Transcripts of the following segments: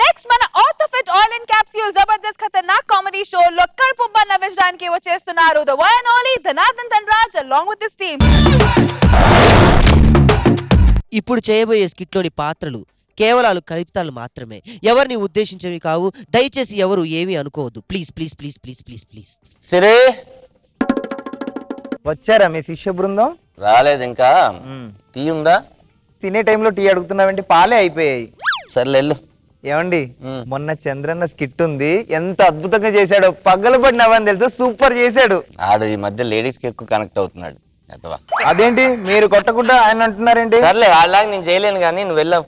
Next మన Orthofit oil and capsule Jabardasth Khatarnak comedy show లో కడుపుబ్బ నవ్వించడానికి వచ్చేస్తున్నారు. The one and only Dhanardhan Dhanraj along with this team ఇప్పుడు చేయబోయే స్కిట్లోని పాత్రలు కేవలాలు కల్పితాలు మాత్రమే. ఎవరిని ఉద్దేశించేవి కావు దయచేసి ఎవరు ఏమీ అనుకోవద్దు. Please please please please please please సరే! వచ్చారా మీ శిష్య బృందం? రాలేదు ఇంకా. టీ ఉందా? తినే టైంలో టీ అడుగుతున్నామంటే పాలే అయిపోయాయి. సర్లే వెళ్ళు. ఏమండి. మొన్న చంద్రన్న స్కిట్ ఉంది. ఎంత అద్భుతంగా చేశాడో. పగలబడి నవ్వని తెలుసా? సూపర్ చేశాడు. ఆడు ఈ మధ్య లేడీస్కి ఎక్కువ కనెక్ట్ అవుతున్నాడు. అదేంటి? మీరు కొట్టకుండా ఆయన అంటున్నారేంటి? సర్లే వాళ్ళలాగా నేను చేయలేను కానీ నువ్వు వెళ్ళావు.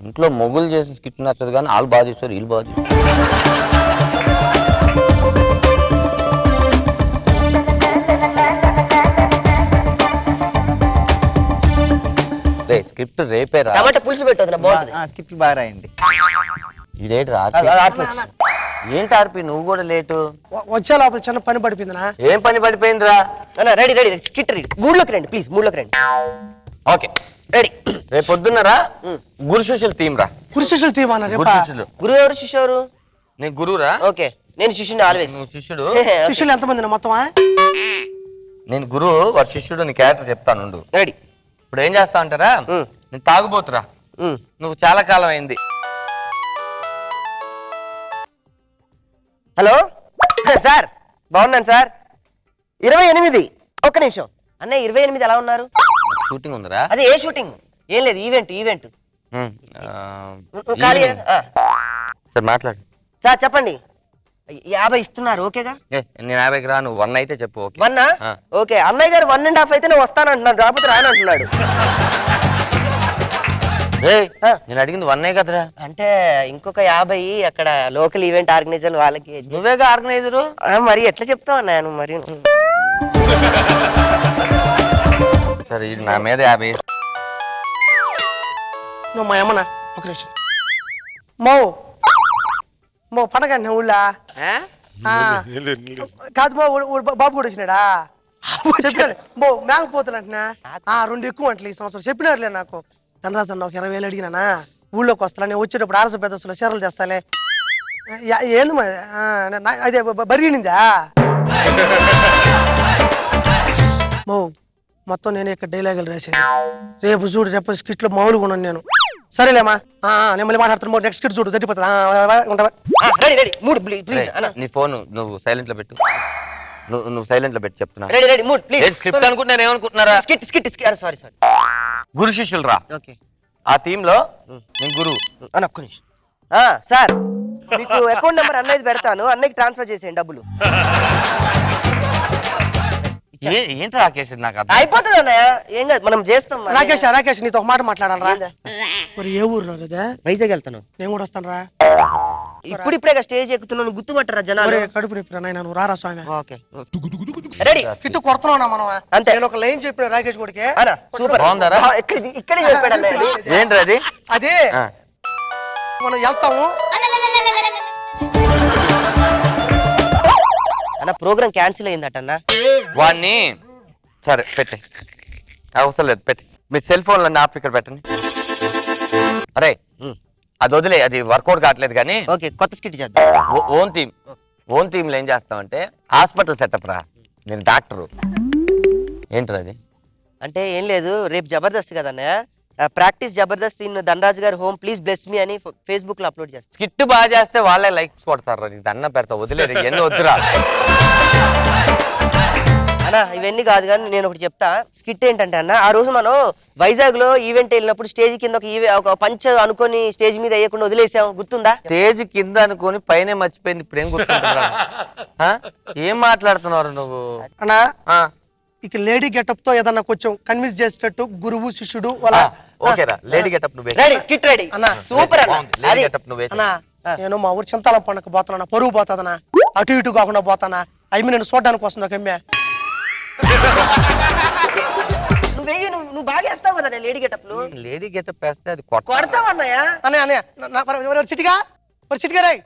ఇంట్లో మొగులు చేసిన స్కిట్ నచ్చదు కానీ వాళ్ళు బాగా చేస్తారు వీళ్ళు బాగా చేస్తారు స్క్రిప్ట్ రేపే రా టమాటా పులుసు పెట్టదు బాగుంటుంది. స్కిట్ బాగా రాయండి ఇదేంటి రా ఏంటి ఆర్పి నువ్వు కూడా లేటు? వచ్చే లోపల చిన్న పని పడిపోయిందినా? ఏం పని పడిపోయిందిరా? Ready ready skit ready. మూడ్లోకి రండి ప్లీజ్ మూడ్లోకి రండి. ఓకే. రెడీ. రేపు పొద్దున్నరా గురు శిష్యులు థీమ్ రా. కురిశిష్యులు తీయమన్నా గురు రేపా? శిష్యులు. గురువు ఎవరు శిష్యు ఎవరు? నీ గురువురా. ఓకే. నేను శిష్యుని ఆల్వేస్ నువ్వు శిష్యుడు. శిష్యులు ఎంతమంది మొత్తమా? నేను గురువు వాడు శిష్యుడు నీ క్యారెక్టర్ చెప్తాను. రెడీ. ఇప్పుడు ఏం చేస్తా అంటారా. నేను తాగుబోతురా. నువ్వు చాలా కాలం అయింది హలో సార్ బాగున్నాను సార్. ఇరవై ఎనిమిది. ఒక్క నిమిషం. అన్నయ్య ఇరవై ఎనిమిది ఎలా ఉన్నారు? షూటింగ్ ఉందిరా. అదే ఏ షూటింగ్? ఏం లేదు ఈవెంట్ ఈవెంట్. సరే మాట్లాడు. సార్ చెప్పండి. యాభై ఇస్తున్నారు ఓకేగా? ఏ నేను యాభైకి రా నువ్వు వన్ అయితే చెప్పు వన్. ఓకే అన్నయ్య గారు వన్ అండ్ హాఫ్ అయితే నేను వస్తానంటున్నాను రాకపోతే రానంటున్నాడు. ఏయ్, ఆ. నేను అడిగింది వన్ కదరా? అంటే ఇంకొక యాభై అక్కడ లోకల్ ఈవెంట్ ఆర్గనైజర్ వాళ్ళకి నువ్వేగా ఆర్గనైజరు? మరి ఎట్లా చెప్తావు నువ్వు మరి? సరే ఇది నా మీద యాభై. నువ్వు మా అమ్మనా? ఒక నిమిషం. మో మో పండగ అంటున్నా ఊళ్ళా ఆ. కాదు మో బాబు కూడా వచ్చినాడా? చెప్పాను మో మేకపోతులు అంటున్నా ఆ రెండు ఎక్కువ అంటలే ఈ సంవత్సరం. చెప్పినారులే నాకు. ధనరాజు అన్న ఒక ఇరవై వేలు అడిగినానా? ఊళ్ళోకి వస్తా నేను వచ్చేటప్పుడు ఆరస పెద్దస్తులు చీరలు తెస్తాలే. ఏంది అదే బ- బరిగినిందా మో మొత్తం నేను ఇక్కడ డైలాగులు రాసేది రేపు చూడు రేపు స్కిట్లో మామూలుగా ఉన్నాను నేను. సరేలేమా నేను మళ్ళీ మాట్లాడుతాను నెక్స్ట్ స్కిట్ చూడు తగ్గిపోతుంది ఉంటావా రెడీ రెడీ. మూడు ప్లీజ్ ఏయ్, నీ ఫోన్ నువ్వు సైలెంట్లో పెట్టు. నువ్వు నువ్వు సైలెంట్లో పెట్టి చెప్తున్నా. Ready ready mood please. Script అనుకుంటున్నారు ఏమనుకుంటున్నారా? Skit skit skit sorry sorry. గురు శిష్యులు రా. ఓకే. ఆ థీమ్లో నేను గురువు అని ఒక్క నిమిషం. సార్ మీకు అకౌంట్ నెంబర్ అన్నయ్యది పెడతాను అన్నయ్యకి ట్రాన్స్ఫర్ చేసేయండి డబ్బులు. ఏ- ఏంటి రాకేష్? ఇది నాకు అర్థం అయిపోతుంది అన్నయ్య. ఏం కాదు మనం చేస్తాం మరి. రాకేష్ రాకేష్ నీతో ఒక మాట మాట్లాడాలరా? ఏందా? మరి ఏ ఊరు వైజాగ్ వెళ్తాను. నేను కూడా వస్తాను రా. ఇప్పుడు ఇప్పుడే స్టేజ్ ఎక్కుతున్నాను గుర్తుపట్టరా జనాలు? కడుపు నొప్పి నాయన నువ్వు రారా స్వామి? ఓకే. రెడీ. కిట్టు కొడుతున్నావునా మనం అంతే. నేను ఒక లైన్ చెప్పిన రాకేష్ సూపర్. బాగుందారా? ఇక్కడ ఇక్కడే చెప్పాడు అన్నయ్య. అది. ఏంటి అది అదే. ఆ, మనం వెళ్తాము. అన్న ప్రోగ్రామ్ క్యాన్సిల్ అయిందట అన్న. వాడిని సరే పెట్టే. అవసరం లేదు పెట్టి. మీ సెల్ ఫోన్లో ఆప్ ఇక్కడ పెట్టండి. అరే అది వదిలే అది వర్కౌట్ కావట్లేదు కానీ ఓకే కొత్త స్కిట్ చేద్దాం. ఓన్ థీమ్ ఓన్ థీమ్లో ఏం చేస్తామంటే హాస్పిటల్ సెటప్ రా. నేను డాక్టరు. ఏంటి అది? అంటే ఏం లేదు రేపు జబర్దస్త్ కదా అన్నయ్య ప్రాక్టీస్ జబర్దస్త్ ఇన్ ధనరాజు గారి హోమ్ ప్లీజ్ బ్లెస్ మీ అని ఫేస్బుక్లో అప్లోడ్ చేస్తాను స్కిట్ బాగా చేస్తే వాళ్ళే లైక్స్ కొడతారు? నీకు దండం పెడతా వదిలేదు ఎన్ని వద్దురా? అన్న ఇవన్నీ కాదు కానీ నేను ఒకటి చెప్తా. స్కిట్ ఏంటంటే అన్న ఆ రోజు మనం వైజాగ్లో ఈవెంట్ వెళ్ళినప్పుడు స్టేజ్ కింద ఒక ఈవె ఒక పంచ అనుకొని స్టేజ్ మీద వేయకుండా వదిలేసాం. గుర్తుందా? స్టేజ్ కింద అనుకొని పైనే మర్చిపోయింది ఇప్పుడు ఏం గుర్తుంటుందిరా? ఆ? ఏం మాట్లాడుతున్నారు నువ్వు? అన్నా ఇక లేడీ గెటప్తో ఏదన్నా కొంచెం కన్విన్స్ చేసేటట్టు గురువు శిష్యుడు వాళ్ళ ఆ, ఓకేరా. లేడీ గెటప్ నువ్వే రెడీ స్కిట్ రెడీ. అన్న సూపర్ అన్న. లేడీ గెటప్ నువ్వే అన్నా నేను మా ఊరు చింతాలం పండుగ పోతానా పరువు పోతుందనా అటు ఇటు కాకుండా పోతానా. అవి నేను చూడడానికి వస్తుంది ఒక నువ్వు నువ్వు నువ్వు బాగా వేస్తావు కదా లేడీ గెటప్లు. లేడీ గెటప్ వేస్తే అది కొడతావు అన్నయ్య అన్నయ్య అన్నయ్య చిటిగా చిటిగా రాయ్?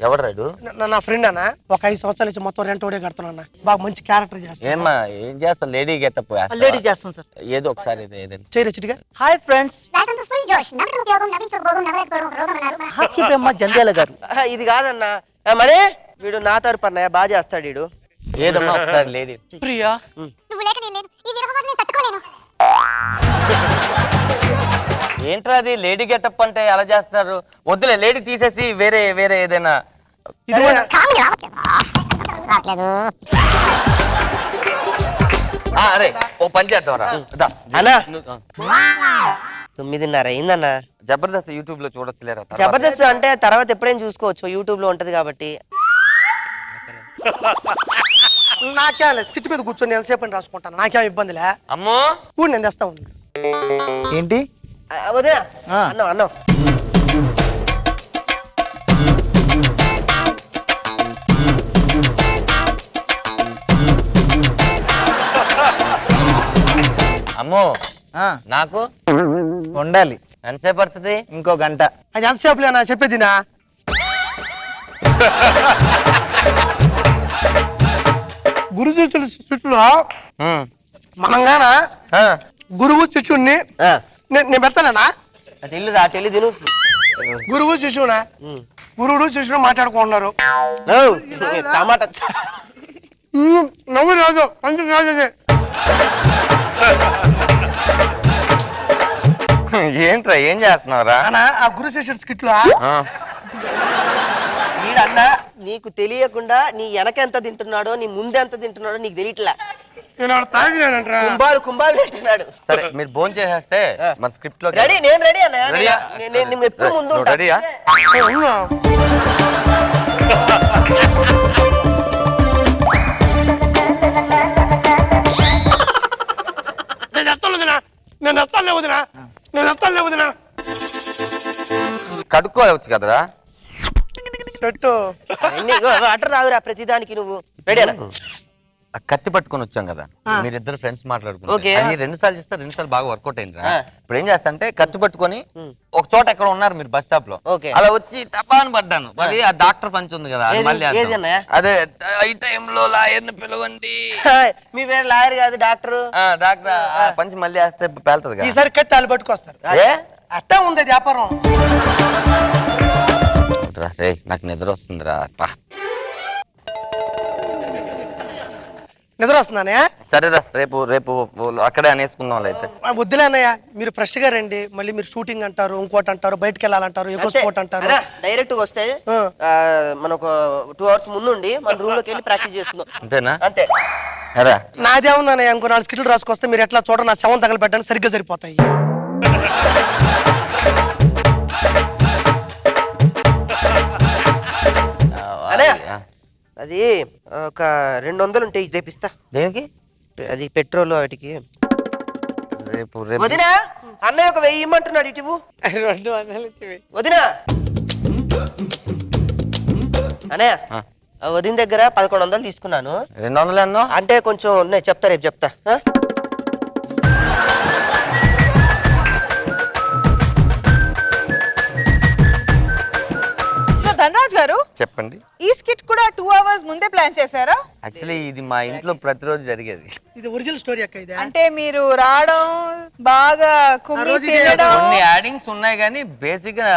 ఎవరు రాడు నా- ఫ్రెండ్ అన్న. ఒక ఐదు సంవత్సరాల నుంచి మొత్తం రెంట్ ఓడే కడుతున్నా బాగా మంచి క్యారెక్టర్ చేస్తాను ఏమ్మా ఏం చేస్తావు? లేడీ గెటప్ లేడీ చేస్తాం సార్. ఏదో ఒకసారి ఏదో- ఏదైనా చేయరు చిటిగా హాయ్ ఫ్రెండ్స్ బ్రహ్మ జంధ్యాల గారు. ఇది కాదన్నా. మరే వీడు నా తరపు అన్నయ్య బాగా చేస్తాడు వీడు. ఏదమ్మా ఒకసారి లేడీ ప్రియా. నువ్వు లేక నేను లేను ఈ విరహం నేను తట్టుకోలేను. ఏంట్రా అది? లేడీ గెటప్ అంటే ఎలా చేస్తున్నారు? వద్దులే లేడీ తీసేసి వేరే వేరే ఏదైనా. ఇది కూడా ఆ, అరే ఓ పని చేద్దాం దా. అన్నా. నువ్వు- ఆ. తొమ్మిదిన్నర అయిందన్నా. జబర్దస్త్ యూట్యూబ్లో చూడొచ్చులేరా? తర్వాత. జబర్దస్త్ అంటే తర్వాత ఎప్పుడైనా చూసుకోవచ్చు. యూట్యూబ్లో ఉంటది కాబట్టి. నాకేం లేదు. స్కిట్ మీద కూర్చొని ఎంతసేపు అని రాసుకుంటాను. నాకేం ఇబ్బందిలే అమ్మో! కూడా నేను తెస్తా ఉంది. ఏంటి? వదినా. ఆ. అన్నం అన్నం. అమ్మో నాకు వండాలి. ఎంతసేపు పడుతుంది ఇంకో గంట. అది ఎంతసేపు లేనా? చెప్పేదినా గురు శిష్యుల చుట్టూ ఉమ్. మనంగాన. గురువు శిష్యుణ్ణి నేను పెడతానా ఇల్లు రా తిను గురువు శిష్యునా గురువుడు శిష్యుడు మాట్లాడుకుంటున్నారు. టమాటా నవ్వు రాదు కొంచెం రాదు అది. ఏంట్రా ఏం చేస్తున్నావురా? అన్న ఆ గురు శిష్యుడు స్కిట్లో ఆ. వీడన్నా నీకు తెలియకుండా నీ వెనక ఎంత తింటున్నాడో నీ ముందు ఎంత తింటున్నాడో నీకు తెలియట్లా. నేను ఆడ తాగినానంట్రా కుంభాలు కుంభాలు తింటున్నాడు సరే మీరు ఫోన్ చేసేస్తే మన స్క్రిప్ట్లో రెడీ నేను రెడీ రెడీయా? నేను- ఎప్పుడు ముందు నువ్వు ఉంటా. రెడీయా? అవునా? నేను వస్తాను వదినా నేను వస్తానులే వదినా నేను వస్తానులే వదినా కడుక్కోవచ్చు కదరా? చెట్టు అట్ట రావురా ప్రతిదానికి నువ్వు. రెడీ అన్న ఆ కత్తి పట్టుకొని వచ్చాం కదా. మీరిద్దరు ఫ్రెండ్స్ మాట్లాడుకుంటే. ఓకే. అది రెండు సార్లు చేస్తే రెండు సార్లు బాగా వర్కౌట్ అయింది. ఇప్పుడు ఏం చేస్తా అంటే కత్తి పట్టుకొని ఒక చోట ఎక్కడ ఉన్నారు మీరు బస్ స్టాప్లో. అలా వచ్చి తపాని పడ్డాను. మరి ఆ డాక్టర్ పంచి ఉంది కదా అది మళ్ళీ ఈ టైంలో లాయర్ని పిలవండి. మీ పేరు లాయర్ కాదు డాక్టర్. ఆ, డాక్టర్ పంచి మళ్ళీ వేస్తే పేలుతుంది కదా. ఈసారి కత్తి వాళ్ళు పట్టుకొస్తారు. అట్టా ఉంది వ్యాపారం. నాకు నిద్ర వస్తుందిరా నిద్ర వస్తున్నానే సరేరా రేపు రేపు అక్కడే అనేసుకుందాం అయితే. వద్దులే అన్నయ్య మీరు ఫ్రెష్గా రండి. మళ్ళీ మీరు షూటింగ్ అంటారు ఇంకోటి అంటారు బయటకు వెళ్ళాలంటారు ఎక్కువ స్పోర్ట్ అంటారు. డైరెక్ట్గా వస్తే మనం ఒక టూ అవర్స్ ముందు ఉండి మన రూమ్లోకి వెళ్ళి ప్రాక్టీస్ చేసుకుందాం అంతేనా? అంతే. అరా నాదేముందన్నయ్య ఇంకో నాలుగు స్కిట్లు రాసుకొస్తే మీరు ఎట్లా చూడ నా శవం తగలబెట్టడానికి సరిగ్గా సరిపోతాయి. అది ఒక రెండు వందలు ఉంటాయి ఇది తెప్పిస్తా. దేనికి? అది పెట్రోల్ వాటికి. రేపు రేపు. వదినా అన్నయ్య ఒక వెయ్యి ఇమ్మంటున్నాడు ఇటు ఇవ్వు. రెండు వందలు ఇచ్చివి వదినా. అన్నయ్య ఆ. ఆ వదిన దగ్గర పదకొండు వందలు తీసుకున్నాను. రెండు వందలు అన్నో అంటే కొంచెం ఉన్నాయి చెప్తా రేపు చెప్తా. ఆ? గారు చెప్పండి. ఈ స్కిట్ కూడా టూ అవర్స్ ముందే ప్లాన్ చేశారా? యాక్చువల్లీ ఇది మా ఇంట్లో ప్రతిరోజు జరిగేది. ఇది ఒరిజినల్ స్టోరీ అక్క ఇదే. అంటే మీరు రావడం బాగా కుమ్మి తినడం. కొన్ని యాడింగ్స్ ఉన్నాయి కానీ బేసిక్గా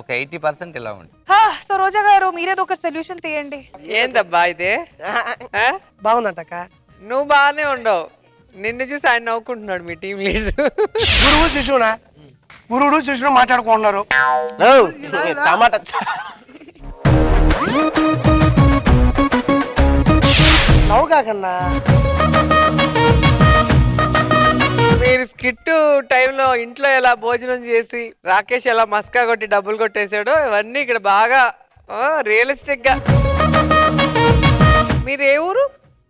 ఒక ఎయిటీ పర్సెంట్ ఇలా ఉంటుంది హా, సో రోజా గారు మీరేదో ఒక సొల్యూషన్ తీయండి. ఏందబ్బా ఇదే? ఆ? బాగుందంటక్క నువ్వు బాగానే ఉండవు. నిన్ను చూసి ఆయన నవ్వుకుంటున్నాడు మీ టీం లీడర్ గురువు శిశువునా గురువుడు శిష్యుడు మాట్లాడుకుంటున్నారు. టమాటా మీరు స్కిట్ టైంలో ఇంట్లో ఎలా భోజనం చేసి రాకేష్ ఎలా మస్కా కొట్టి డబ్బులు కొట్టేశాడో ఇవన్నీ ఇక్కడ బాగా రియలిస్టిక్గా మీరు ఏ ఊరు?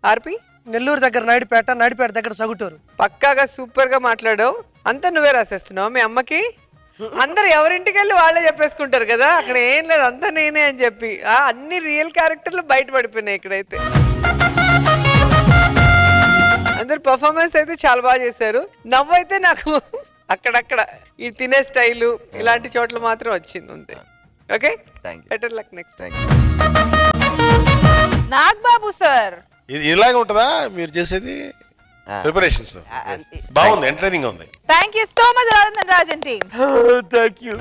ఆర్పి? నెల్లూరు దగ్గర నాయుడుపేట నాయుడుపేట దగ్గర సగుటూరు. పక్కాగా సూపర్గా మాట్లాడావు. అంతా నువ్వే రాసేస్తున్నావు మీ అమ్మకి? అందరు ఎవరింటికి వెళ్ళి వాళ్ళే చెప్పేసుకుంటారు కదా అక్కడ ఏం లేదు అంతా నేనే అని చెప్పి. ఆ అన్ని రియల్ క్యారెక్టర్లు బయట పడిపోయినాయి ఇక్కడైతే. అందరు పర్ఫార్మెన్స్ అయితే చాలా బాగా చేశారు. నవ్వు అయితే నాకు అక్కడక్కడ ఈ తినే స్టైలు ఇలాంటి చోట్ల మాత్రం వచ్చింది అంతే. Okay? Thank you better luck next thank you Nagababu sir. ఇది ఇలాగే ఉంటుందా? మీరు చేసేది. ప్రిపరేషన్స్ బాగుంది ఎంటర్టైనింగ్ ఉంది. Thank you so much Rajan team thank you